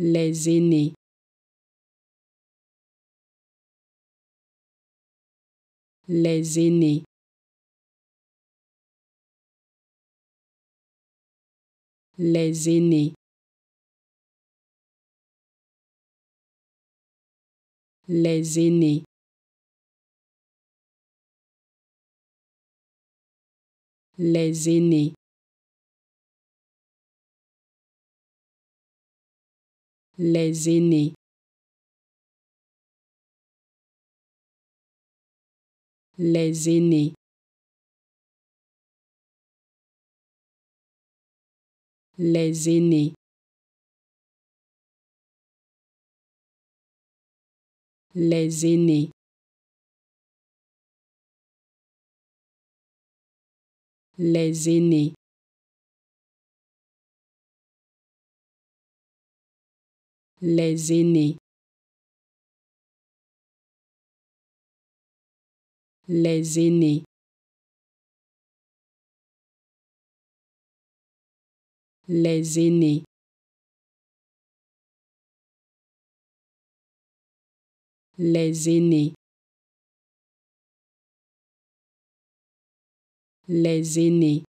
Les aînés. Les aînés. Les aînés. Les aînés. Les aînés. Les aînés. Les aînés. Les aînés. Les aînés. Les aînés. Les aînés. Les aînés. Les aînés. Les aînés. Les aînés.